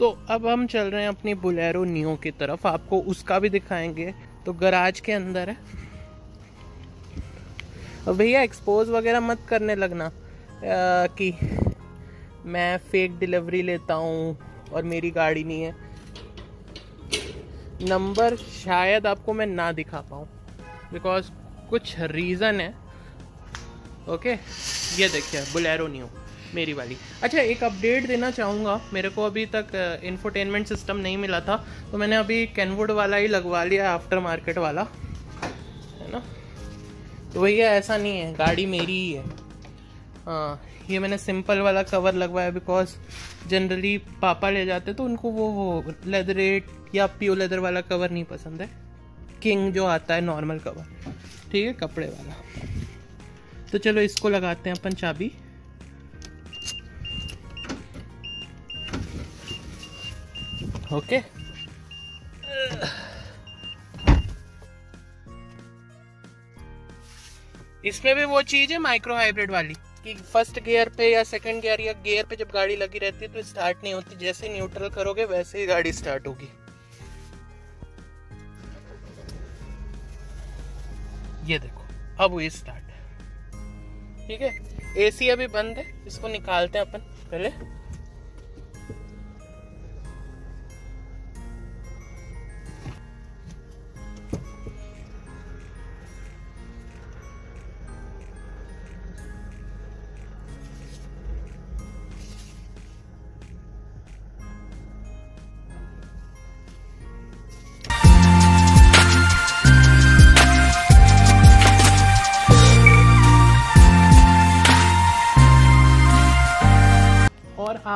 तो अब हम चल रहे हैं अपनी बुलेरो नियो की तरफ़। आपको उसका भी दिखाएँगे। तो गराज के अंदर है। भैया एक्सपोज वगैरह मत करने लगना। आ, कि मैं फेक डिलीवरी लेता हूँ और मेरी गाड़ी नहीं है। नंबर शायद आपको मैं ना दिखा पाऊँ। बिकॉज़ कुछ रीज़न है। ओके ये देखिए बुलेरो हो मेरी वाली। अच्छा एक अपडेट देना चाहूँगा। मेरे को अभी तक इन्फोटेनमेंट सिस्टम नहीं मिला था तो मैंने अभी कैनवुड वाला ही लगवा लिया आफ्टर मार्केट वाला। है ना? तो भैया, ऐसा नहीं है, गाड़ी मेरी ही है। हाँ ये मैंने सिंपल वाला कवर लगवाया बिकॉज़ जनरली पापा ले जाते तो उनको वो वो लेदरेट या प्यो लेदर वाला कवर नहीं पसंद है। किंग जो आता है नॉर्मल कवर ठीक है, कपड़े वाला। तो चलो, इसको लगाते हैं अपन चाबी। ओके। इसमें भी वो चीज़ है माइक्रो हाइब्रिड वाली, कि फ़र्स्ट गियर पे या सेकंड गियर या गियर पे जब गाड़ी लगी रहती है तो स्टार्ट नहीं होती। जैसे न्यूट्रल करोगे, वैसे ही गाड़ी स्टार्ट होगी। ये देखो, अब हुई स्टार्ट ठीक है? एसी अभी बंद है, इसको निकालते हैं अपन, पहले।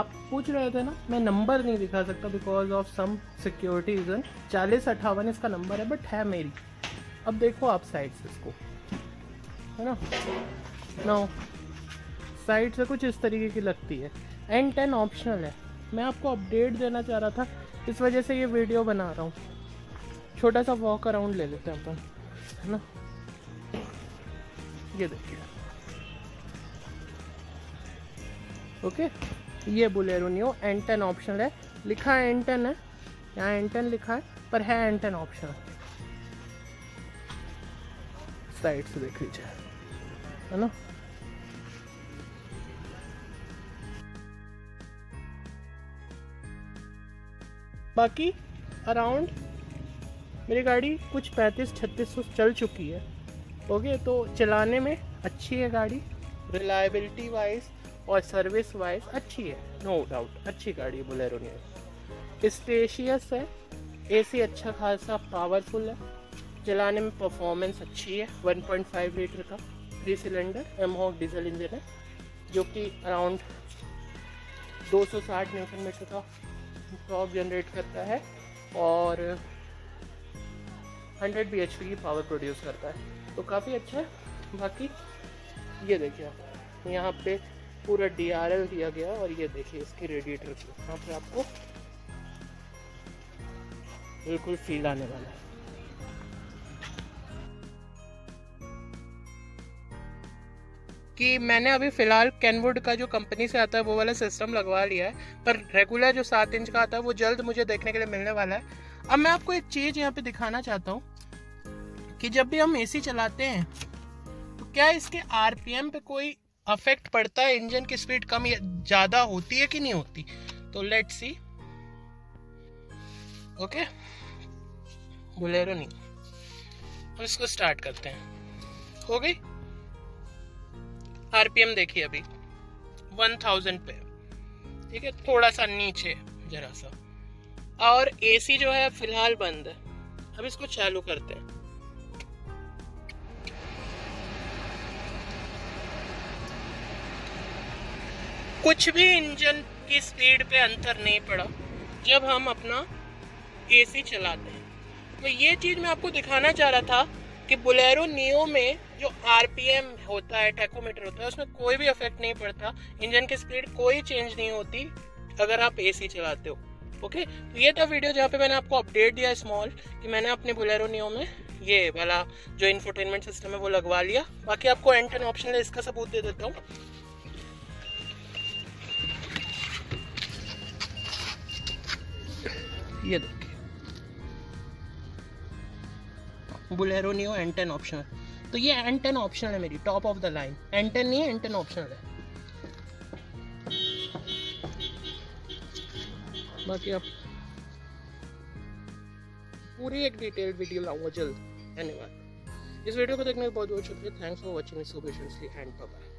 आप पूछ रहे थे ना, मैं नंबर नहीं दिखा सकता because of some security reason चालीस अट्ठावन इसका नंबर है बट है मेरी। अब देखो आप साइड से इसको। है ना? नो साइड से कुछ इस तरीके की लगती है। एन टेन ऑप्शनल है। मैं आपको अपडेट देना चाह रहा था, इस वजह से ये वीडियो बना रहा हूँ। छोटा सा वॉक अराउंड ले लेते हैं अपन, है ना? ये देखिए। ओके ये Bolero Neo N ten option है। लिखा है एन टेन है। यहाँ एन टेन लिखा है, पर है एन टेन ऑप्शन साइड से देख लीजिए। है ना? बाकी अराउंड मेरी गाड़ी कुछ पैंतीस, छत्तीस सौ चल चुकी है। ओके तो चलाने में अच्छी है गाड़ी। रिलायबिलिटी वाइज और सर्विस वाइज अच्छी है नो no डाउट अच्छी गाड़ी है बोलेरो नहीं स्पेशियस है एसी अच्छा खासा पावरफुल है, चलाने में परफॉर्मेंस अच्छी है 1.5 लीटर का three cylinder mHawk diesel engine है, जो कि अराउंड 260 न्यूटन मीटर का टॉप जनरेट करता है और 100 बी की पावर प्रोड्यूस करता है। तो काफ़ी अच्छा है, बाकी ये देखिए आप, यहाँ पे पूरा DRL दिया गया और ये देखिए इसकी रेडिएटर की। यहाँ पे आपको बिल्कुल फील आने वाला है। कि मैंने अभी फ़िलहाल कैनवुड का जो कंपनी से आता है, वो वाला सिस्टम लगवा लिया है, पर रेगुलर जो सात इंच का आता है, वो जल्द मुझे देखने के लिए मिलने वाला है। अब मैं आपको एक चीज़ यहाँ पे दिखाना चाहता हूँ कि जब भी हम एसी चलाते हैं तो क्या इसके आरपीएम पे कोई अफेक्ट पड़ता है इंजन की स्पीड कम ज़्यादा होती है कि नहीं होती? तो लेट सी ओके बुलेरो नहीं. अब इसको स्टार्ट करते हैं. हो गई? आरपीएम देखिए अभी. 1000 पे. ठीक है? थोड़ा सा नीचे, जरा सा. और एसी जो है फ़िलहाल बंद है. अब इसको चालू करते हैं. कुछ भी इंजन की स्पीड पे अंतर नहीं पड़ा, जब हम अपना एसी चलाते हैं। तो ये चीज़ मैं आपको दिखाना चाह रहा था कि बुलेरो नियो में जो आरपीएम होता है टैकोमीटर होता है, उसमें कोई भी इफ़ेक्ट नहीं पड़ता। इंजन की स्पीड कोई चेंज नहीं होती अगर आप एसी चलाते हो। ओके तो ये था वीडियो जहाँ पे मैंने आपको अपडेट दिया स्मॉल कि मैंने अपने बुलेरो नियो में ये वाला जो इन्फोटेनमेंट सिस्टम है वो लगवा लिया। बाकी आपको एंटन ऑप्शन है, इसका सबूत दे देता हूँ। ये देखिए बुलेरो हो एन टेन ऑप्शनल तो ये एन टेन ऑप्शनल है मेरी top of the line N ten नहीं एन टेन ऑप्शनल है। बाकी आप पूरी एक डिटेल्ड वीडियो लाऊँगा जल्द। धन्यवाद इस वीडियो को देखने का बहुत बहुत शुक्रिया। Thanks for watching so patiently and bye